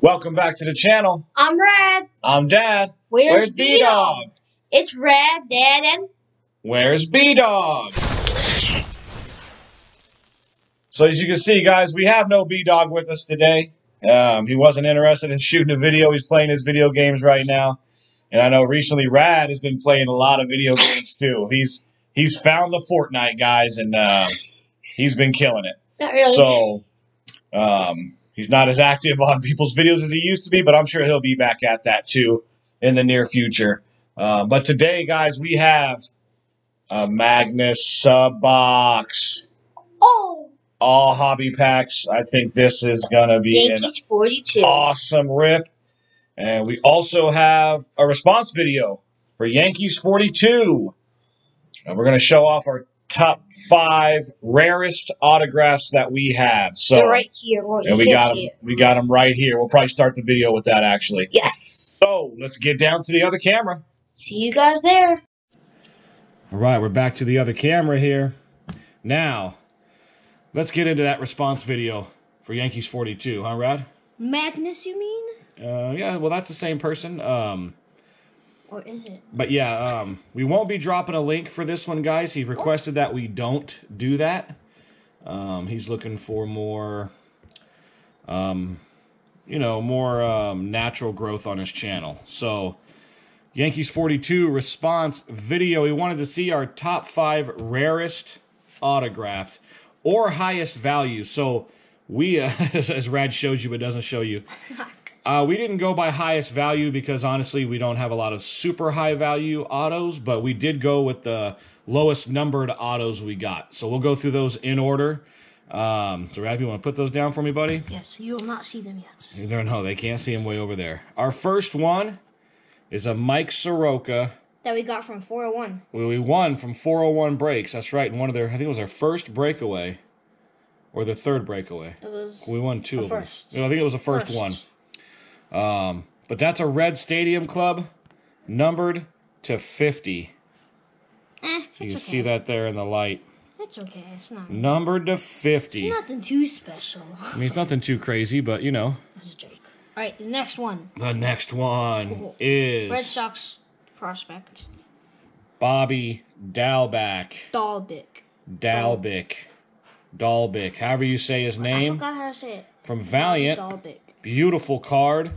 Welcome back to the channel. I'm Rad. I'm Dad. Where's, Where's B Dog? It's Rad, Dad, and Where's B Dog? So as you can see, guys, we have no B Dog with us today. Um, he wasn't interested in shooting a video. He's playing his video games right now, and I know recently Rad has been playing a lot of video games too. He's he's found the Fortnite guys, and uh, he's been killing it. not really. So um, he's not as active on people's videos as he used to be, but I'm sure he'll be back at that too in the near future. Uh, but today, guys, we have a Magnus sub box, oh, all hobby packs. I think this is gonna be an Yankees 42. awesome rip. And we also have a response video for Yankees 42. And we're gonna show off our top five rarest autographs that we have. So They're right here. Well, and we got them. We got them right here. We'll probably start the video with that actually. Yes. So let's get down to the other camera. See you guys there. All right, we're back to the other camera here. Now, let's get into that response video for Yankees 42, huh, Rad? Magnus, you mean? Uh, yeah, well, that's the same person. Um, Or is it? but yeah, um, we won't be dropping a link for this one, guys. He requested that we don't do that. Um, he's looking for more, um, you know, more um, natural growth on his channel. So, Yankees 42 response video. He wanted to see our top five rarest autographed or highest value. So, we, uh, as, as Rad shows you but doesn't show you, uh, we didn't go by highest value because honestly, we don't have a lot of super high value autos, but we did go with the lowest numbered autos we got. So we'll go through those in order. Um, so, Rad, you want to put those down for me, buddy? Yes, you will not see them yet. They're, no, they can't see them way over there. Our first one is a Mike Soroka. That we got from 401. We we won from 401 breaks. That's right. And one of their, I think it was our first breakaway or the third breakaway. It was. We won two of them. first. No, I think it was the first, one. Um, but that's a red stadium club, numbered to 50. Eh, You can okay. see that there in the light. It's okay. It's not. Numbered to 50. Nothing too special. I mean, it's nothing too crazy, but you know. That's a joke. All right, the next one. The next one Red is Red Sox prospect. Bobby Dalback. Dalbic. Dalbic. Dalbic. However you say his name. I forgot how to say it. From Valiant. Dalbic. Beautiful card.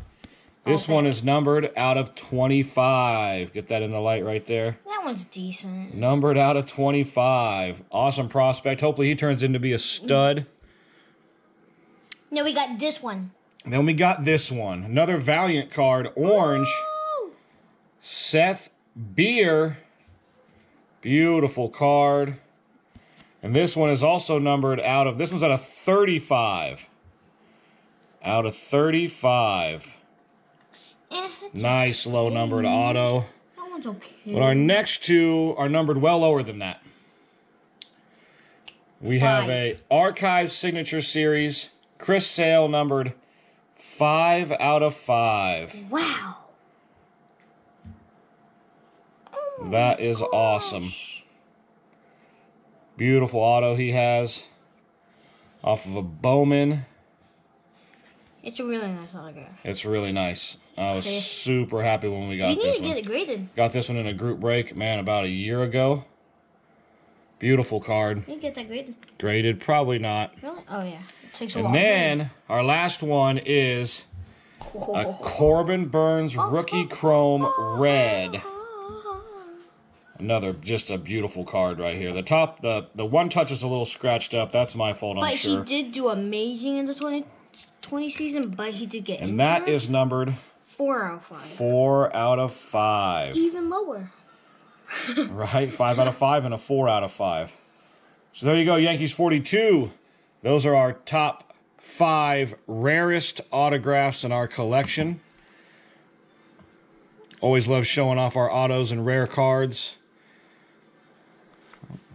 This Okay. one is numbered out of 25. Get that in the light right there. That one's decent. Numbered out of 25. Awesome prospect. Hopefully he turns into be a stud. Now we got this one. Then we got this one. Another Valiant card. Orange. Seth Beer. Beautiful card. And this one is also numbered out of, this one's out of 35. Out of 35. Eh, Nice low numbered auto. that one's okay. But our next two are numbered well lower than that. We have a Five. archive signature series. Chris Sale numbered five out of five. Wow. Oh That is awesome. Beautiful auto he has. Off of a Bowman. It's a really nice autograph. It's really nice. I was See? super happy when we got this. You need to one. get it graded. Got this one in a group break, man, about a year ago. Beautiful card. You get that graded. Graded, probably not. Really? Oh yeah. It takes a And then our last one is a Corbin Burnes rookie chrome red. Another just a beautiful card right here. The top the the one touch is a little scratched up. That's my fault, I'm But sure. he did do amazing in the 20, 20 season, but he did get And that injured. is numbered four out of five. four out of five. Even lower. Right? Five out of five and a four out of five. So there you go, Yankees 42. Those are our top five rarest autographs in our collection. Always love showing off our autos and rare cards.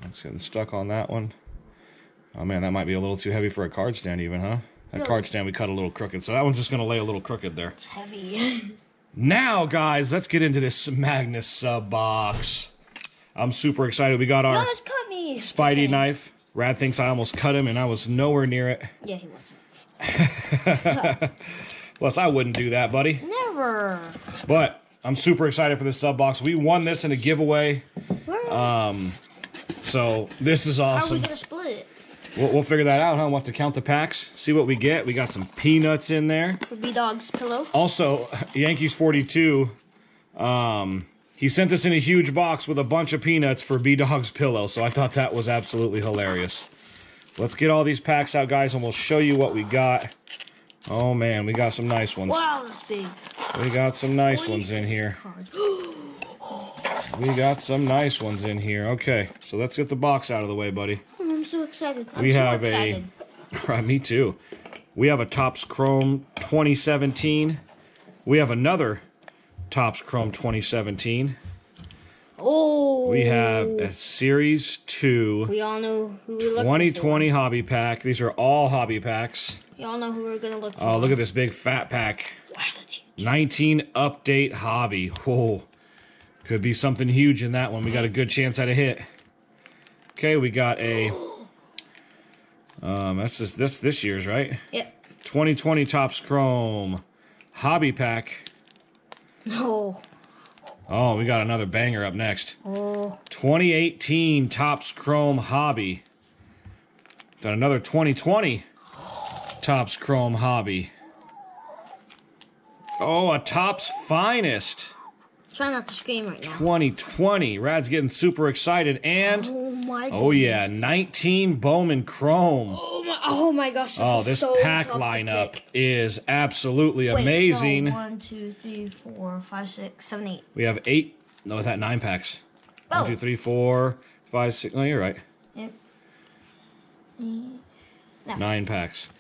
That's getting stuck on that one. Oh man, that might be a little too heavy for a card stand, even, huh? That Really? card stand we cut a little crooked, so that one's just gonna lay a little crooked there. It's heavy. Now, guys, let's get into this Magnus sub box. I'm super excited. We got our me. Spidey knife. Rad thinks I almost cut him, and I was nowhere near it. Yeah, he wasn't. Plus, I wouldn't do that, buddy. Never. But I'm super excited for this sub box. We won this in a giveaway, Where um, so this is awesome. how are we gonna split it? We'll, we'll figure that out, huh? We'll have to count the packs, see what we get. We got some peanuts in there. For B Dog's pillow. Also, Yankees 42, um, he sent us in a huge box with a bunch of peanuts for B Dog's pillow, so I thought that was absolutely hilarious. Let's get all these packs out, guys, and we'll show you what we got. Oh man, we got some nice ones. Wow, that's big. We got some nice ones in here. We got some nice ones in here. Okay, so let's get the box out of the way, buddy. So excited. I'm We have excited. a. Right, me too. We have a Topps Chrome 2017. We have another Topps Chrome 2017. Oh. We have a Series 2 We all know who we're looking 2020 hobby pack. These are all hobby packs. We all know who we're gonna look oh, for. Oh, look at this big fat pack. Wow, that's huge. 19 update hobby. Whoa. Could be something huge in that one. We got a good chance at a hit. Okay, we got a. Um, that's just this this year's right. Yep. 2020 Topps Chrome hobby pack. Oh. Oh, we got another banger up next. Oh. 2018 Topps Chrome hobby. Then another 2020 Topps Chrome hobby. Oh, a Topps finest. Try not to scream right now. 2020. Rad's getting super excited. And, Oh my. oh yeah, 19 Bowman Chrome. Oh my. Oh my gosh. This Oh, is this so pack lineup is absolutely Wait, amazing. So one, two, three, four, five, six, seven, eight. We have eight. No, is that nine packs? Oh. One, two, three, four, five, six. No, you're right. Yep. Nine packs.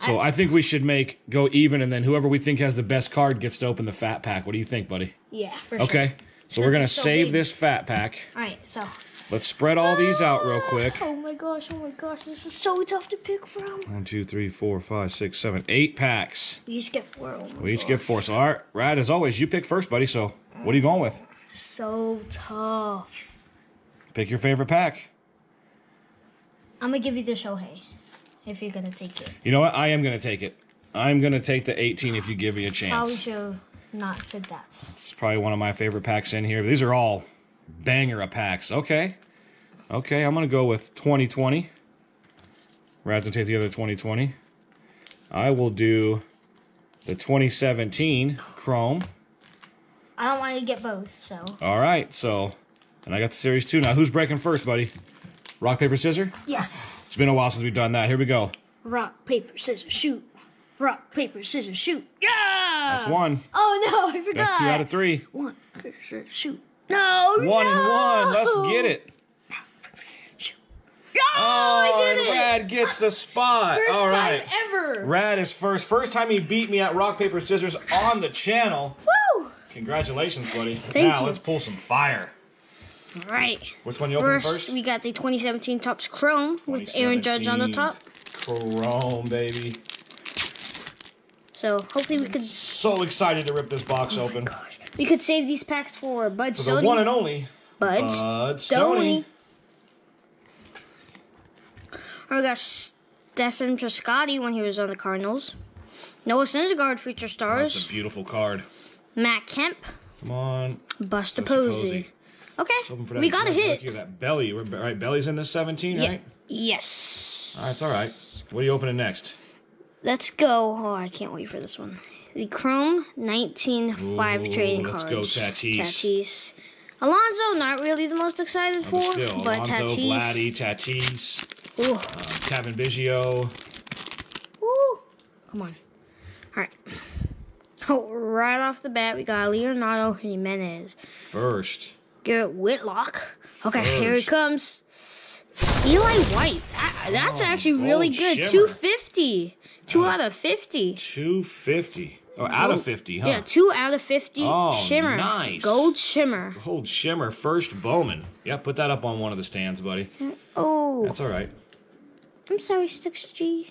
So I, think we should make go even, and then whoever we think has the best card gets to open the fat pack. What do you think, buddy? Yeah, for sure. Okay. So Since we're gonna so save big. this fat pack. All right. So. Let's spread all these out real ah, quick. Oh my gosh. Oh my gosh. This is so tough to pick from. One, two, three, four, five, six, seven, eight packs. We each get four. Oh We each gosh. get four. So, all right, Rad, as always, you pick first, buddy. So, what are you going with? So tough. Pick your favorite pack. I'm gonna give you the Shohei. If you're gonna take it. You know what? I am to take it. I'm to take the 18 if you give me a Probably chance. should have not said that. It's probably one of my favorite packs in here. These are all banger of packs. Okay. Okay, I'm to go with 2020. Rad's going to take the other 2020. I will do the 2017 Chrome. I don't want to get both, so. All right, so, and I got the Series 2. Now, who's breaking first, buddy? Rock, paper, scissors? Yes. It's been a while since we've done that. Here we go. Rock, paper, scissors, shoot. Rock, paper, scissors, shoot. Yeah! That's one. Oh no, I forgot. That's two out of three. One, scissors, shoot. No, One and no! one. Let's get it. Oh, I Oh, did and it! Rad gets the spot. First All right. time ever. Rad is first. First time he beat me at rock, paper, scissors on the channel. Woo! Congratulations, buddy. Thank now you. let's pull some fire. Right. Which one you open First, first? we got the 2017 Topps Chrome with Aaron Judge on the top. Chrome, baby. So hopefully we could. So excited to rip this box oh open. Gosh, we could save these packs for Bud For the Stoney. one and only Bud Bud Stoney. Stoney. Or we got Stephen Piscotty when he was on the Cardinals. Noah Syndergaard feature That's stars. a beautiful card. Matt Kemp, Come on. Buster Buster Posey. Posey. Okay, we got a hit. Or That belly, right? Belly's in this 17, Yeah. right? Yes. All right, it's all right. What are you opening next? Let's go. Oh, I can't wait for this one. The Chrome 19 5 Ooh, trading let's cards. go Tatis. Tatis. Alonso, not really the most excited But for, still, but Alonso, Tatis. Vladdy, Tatis, Ooh. um, Cavan Biggio. Woo! Come on. Alright. Oh, right off the bat, we got Leonardo Jimenez. First. Garrett Whitlock. Okay, here he comes. Eli White. That- that's Oh, actually really good. shimmer. 250. Two uh, out of 50. 250. Oh, out of 50, huh? Yeah, two out of 50. Oh, shimmer. nice. Gold shimmer. Gold Shimmer, first Bowman. Yeah, put that up on one of the stands, buddy. Oh, That's all right. I'm sorry, 6G.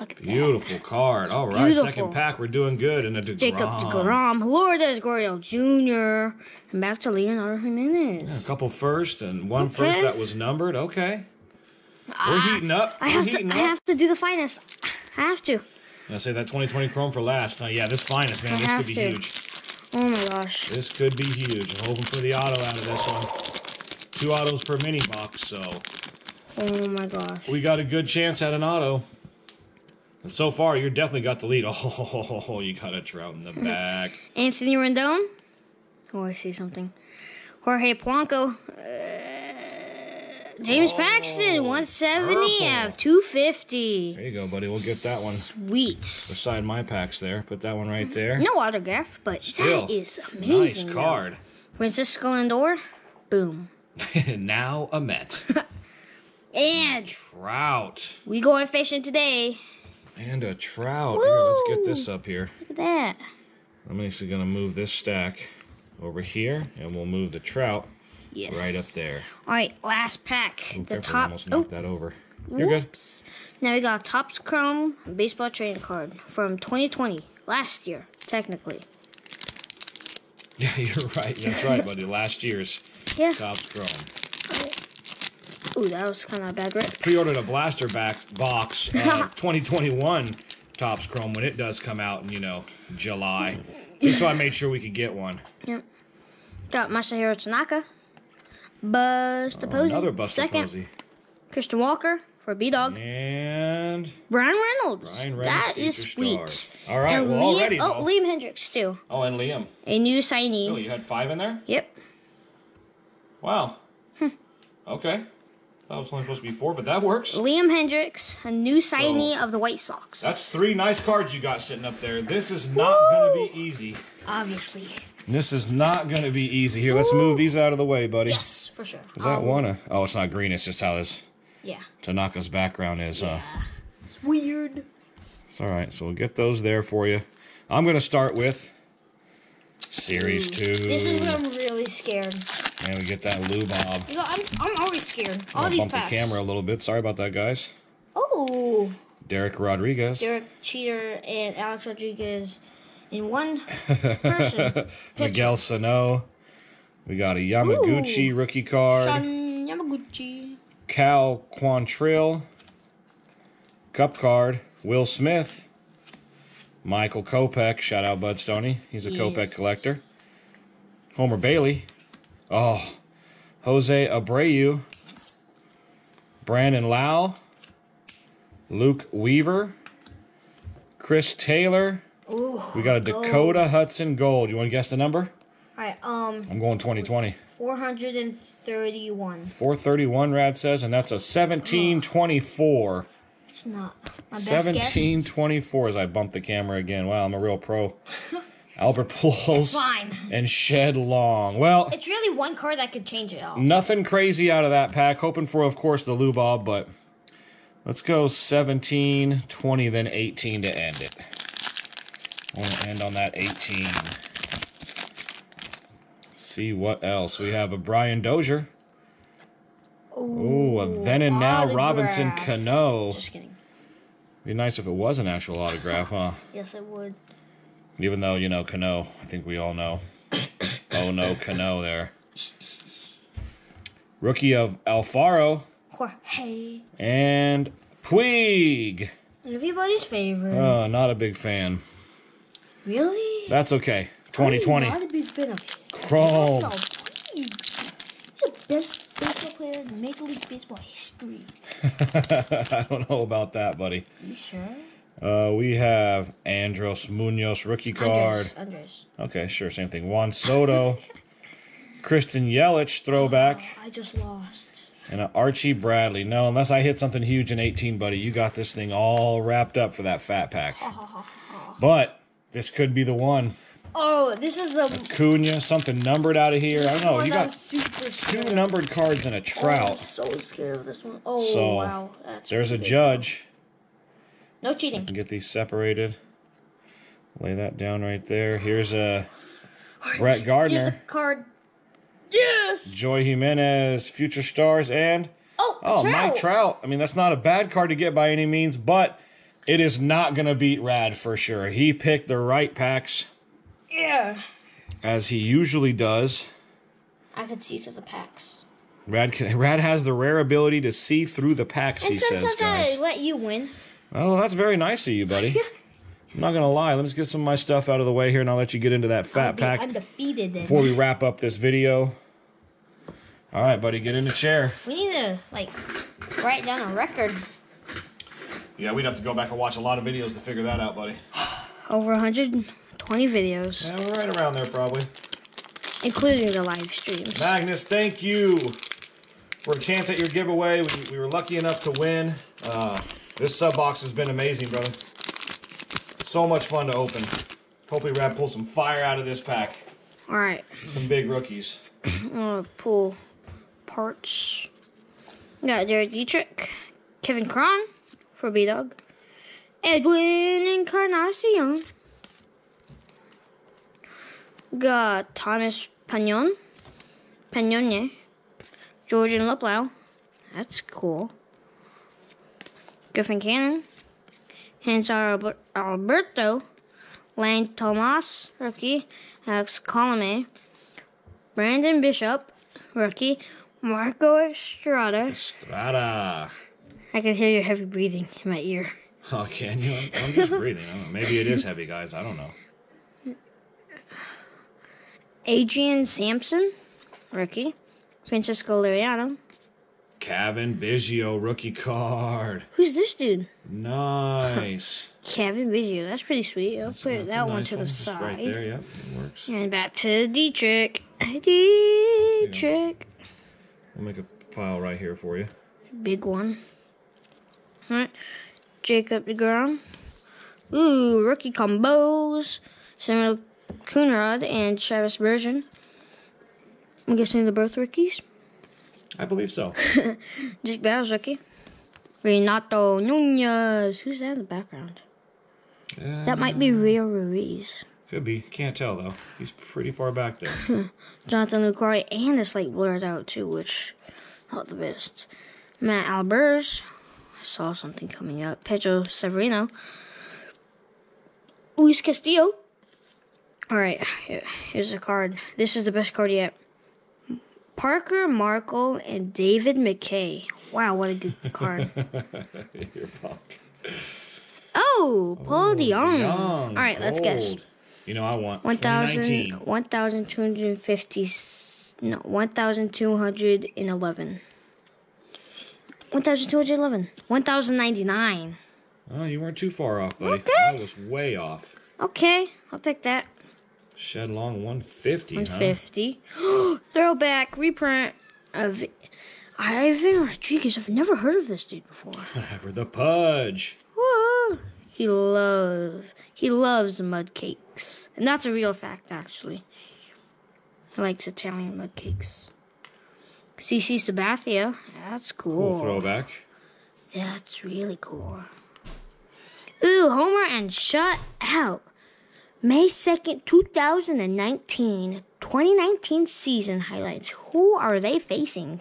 Look at that. Beautiful card. All right, Beautiful. second pack. We're doing good. And a DeGrom. Jacob DeGrom, Lourdes Gurriel Jr., and back to Leonardo Jimenez. A couple first and one Okay. first that was numbered. Okay. We're heating up. I We're have to. heating I have to do the finest. I have to. I say that 2020 Chrome for last. Uh, yeah, this finest, man. I this could be to. huge. Oh my gosh. This could be huge. I'm hoping for the auto out of this one. Two autos per mini box, so Oh my gosh. we got a good chance at an auto. And so far, you're definitely got the lead. Oh, you got a trout in the back. Anthony Rendon. Oh, I see something. Jorge Polanco. Uh, James Oh, Paxton, 170 purple. out of 250. There you go, buddy. We'll get that one Sweet. beside my packs there. Put that one right there. No autograph, but Still, that is amazing. Nice though. card. Francisco Lindor. Boom. now a Met. And Trout. we going fishing today. And a trout. Here, let's get this up here. Look at that. I'm actually going to move this stack over here, and we'll move the trout Yes. right up there. All right, last pack. Ooh, the I top. almost Oh, knocked that over. You're good. Now we got Topps Chrome baseball trading card from 2020, last year, technically. Yeah, you're right. That's right, buddy. Last year's Yeah. Topps Chrome. Ooh, that was kind of a bad rip. Pre-ordered a blaster back box of 2021 Topps Chrome when it does come out in you know July, just so I made sure we could get one. Yep. Got Masahiro Tanaka. Buster Posey. Another Buster Second. Posey. Christian Walker for B Dog. And Bryan Reynolds. Bryan Reynolds, That is sweet. stars. All right, And well, Liam, already, oh, though. Liam Hendriks too. oh, and Liam. A new signee. Oh, you had five in there? Yep. Wow. Hmm. Okay. That was only supposed to be four, but that works. Liam Hendriks, a new signee of the White Sox. That's three nice cards you got sitting up there. This is not going to be easy. obviously. This is not going to be easy. Here, let's move these out of the way, buddy. Yes, for sure. Is that one? Or, oh, it's not green. It's just how this Yeah. Tanaka's background is. Uh, It's weird. it's all right. So we'll get those there for you. I'm going to start with Series 2. This is where I'm really scared. And we get that Lou Bob. You know, I'm, I'm always scared. All I'll these bump packs. the camera a little bit. Sorry about that, guys. Oh, Derek Rodriguez. Derek Cheater and Alex Rodriguez in one person. Miguel Sano. We got a Yamaguchi rookie card. Sean Yamaguchi. Cal Quantrill. Cup card. Will Smith. Michael Kopech. Shout out Bud Stoney. He's a Yes. Kopech collector. Homer Bailey. Oh. Jose Abreu. Brandon Lau. Luke Weaver. Chris Taylor. Ooh. We got a Dakota Hudson Gold. You want to guess the number? Alright, um, I'm going 2020. 431. 431, Rad says, and that's a 1724. It's not my best guess. 1724 as I bump the camera again. Wow, I'm a real pro. Albert Pujols Fine. and Shed Long. Well, It's really one card that could change it all. nothing crazy out of that pack. Hoping for, of course, the Lou Bob, but let's go 17, 20, then 18 to end it. To end on that 18. Let's see what else. We have a Brian Dozier. Ooh, a then and now Robinson autograph. Cano. Just kidding. Be nice if it was an actual autograph, huh? Yes, it would. Even though, you know, Cano, I think we all know. oh no, Cano there. Rookie of Alfaro Jorge. and Puig. Everybody's favorite. Oh, not a big fan. really? That's okay. 2020. I'm not a big fan of. Oh. He's the best baseball player in Major League Baseball history. I don't know about that, buddy. You sure? Uh, we have Andros Munoz rookie card. Andres. Andres. Okay, sure, same thing. Juan Soto. Christian Yelich throwback. I just lost. And an Archie Bradley. No, unless I hit something huge in 18, buddy, you got this thing all wrapped up for that fat pack. But this could be the one. Oh, this is the Cunha, something numbered out of here. I don't know. You got super two numbered cards and a Oh, trout. so scared of this one. Oh So, wow, that's There's a judge. No cheating. Get these separated. Lay that down right there. Here's uh, a Brett Here's the Gardner, card. Yes. Joy Jimenez, Future Stars, and Oh, oh, Trout. Mike Trout. I mean, that's not a bad card to get by any means, but it is not going to beat Rad for sure. He picked the right packs Yeah. as he usually does. I could see through the packs. Rad, can- Rad has the rare ability to see through the packs. And he says, sometimes I let you win. Oh, that's very nice of you, buddy. I'm not gonna lie. Let me get some of my stuff out of the way here, and I'll let you get into that I'll fat be pack undefeated then. before we wrap up this video. All right, buddy, get in the chair. We need to like write down a record. Yeah, we'd have to go back and watch a lot of videos to figure that out, buddy. Over 120 videos, Yeah, we're right around there probably. including the live streams. Magnus, thank you for a chance at your giveaway. We, we were lucky enough to win. Uh, this sub box has been amazing, brother. So much fun to open. Hopefully, Rad pulls some fire out of this pack. All right, Some big rookies. I'm gonna pull parts. We got Derek Dietrich, Kevin Cron for B Dog, Edwin Encarnacion. Got Thomas Pagnon, Pagnone, Georgian Luplow. That's cool. Griffin Cannon, Hans Alber- Alberto, Lane Thomas, rookie, Alex Colome, Brandon Bishop, rookie, Marco Estrada. Strata. I can hear your heavy breathing in my ear. Oh, can you? I'm, I'm just breathing. I don't know. Maybe it is heavy, guys. I don't know. Adrian Sampson, rookie, Francisco Liriano. Cavan Biggio rookie card. Who's this dude? Nice. Cavan Biggio. That's pretty sweet. I'll put That's a that one nice to the Just side. Right there, yep. It works. And back to Dietrich. Dietrich. We'll make a pile right here for you. Big one. Alright. Jacob DeGrom. Ooh, rookie combos. Samuel Coonrod and Travis Bergen. I'm guessing they're both rookies. I believe so. Jake Barrow's rookie. Renato Nunez. Who's that in the background? Uh, that might be Rio Ruiz. Could be. Can't tell though. He's pretty far back there. Jonathan Lucroy and it's like blurred out too, which not the best. Matt Albers. I saw something coming up. Pedro Severino. Luis Castillo. Alright, here's a card. This is the best card yet. Parker Markel and David McKay. Wow, what a good card. Punk. Oh, Paul DeYoung. Young, Alright, let's guess. You know I want 1,000 2019. 1,250. No, 1,211. 1,211. 1,099. Oh, you weren't too far off, buddy. Okay. I was way off. Okay, I'll take that. Shed long 150, huh? Throwback reprint of Ivan Rodriguez. I've never heard of this dude before. Ever the Pudge. Woo! He loves he loves mud cakes, and that's a real fact actually. He likes Italian mud cakes. CC Sabathia, that's Cool cool. throwback. That's really cool. Ooh, Homer and shut out. May 2nd, 2019. 2019 season highlights. Who are they facing?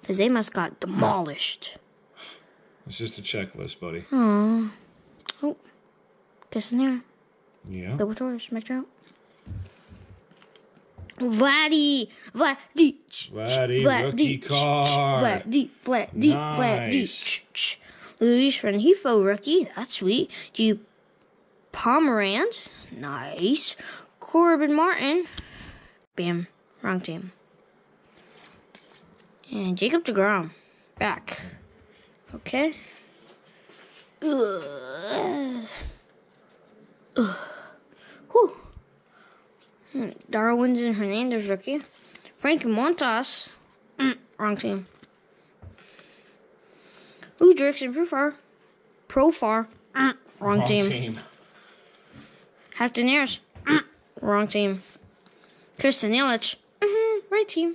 Because they must got demolished. It's just a checklist, buddy. Oh, guess in there. Yeah. Double tours, make out. Vladdy, Vladdy, Vladdy. Vladdy, Vladdy, Vladdy. Nice. Luis Rengifo, rookie. That's sweet. Do you Pomeranz? Nice. Corbin Martin. Bam. Wrong team. And Jacob DeGrom. Back. Okay. Ugh. Ugh. Whew. Darwinzon Hernandez rookie. Frank Montas. Mm, wrong team. Ooh, Jurickson Profar. Profar. Mm, wrong, Wrong team. team. Mm, wrong team. Christian Yelich. hmm right team.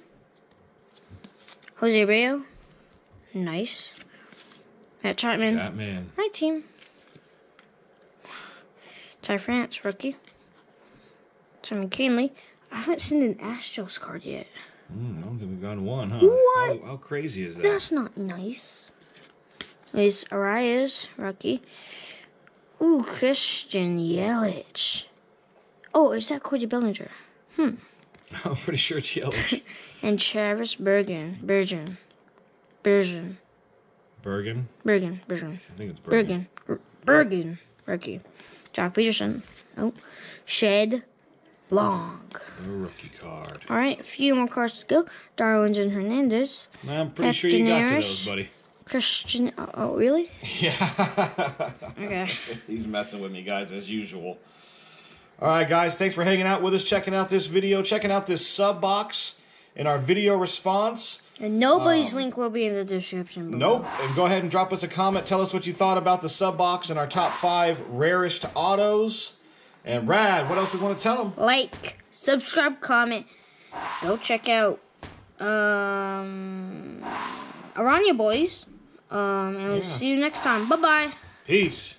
Jose Rio. Nice. Matt Chapman. Batman. Right team. Ty France, rookie. Tommy Canley. I haven't seen an Astros card yet. Mm, I don't think we've gotten one, huh? What? How, how crazy is that? That's not nice. Is Arias, rookie. Ooh, Christian Yelich. Oh, is that Cody Bellinger? Hmm. I'm pretty sure it's Yelich. And Travis Bergen. Bergen. Bergen. Bergen. Bergen. Bergen. I think it's Bergen. Bergen. Bergen. Rookie. Joc Pederson. Oh, Shed Long. A rookie card. All right, a few more cards to go. Darwinzon Hernandez. I'm pretty sure you got to those, buddy. Christian. Oh, oh, really? Yeah. Okay. He's messing with me, guys, as usual. All right, guys, thanks for hanging out with us, checking out this video, checking out this sub box in our video response. And nobody's link will be in the description. below. Nope. And go ahead and drop us a comment. Tell us what you thought about the sub box and our top five rarest autos. And Rad, what else we want to tell them? Like, subscribe, comment. Go check out um Aranya Boys. Um, and we'll see you next time. Bye bye. Peace.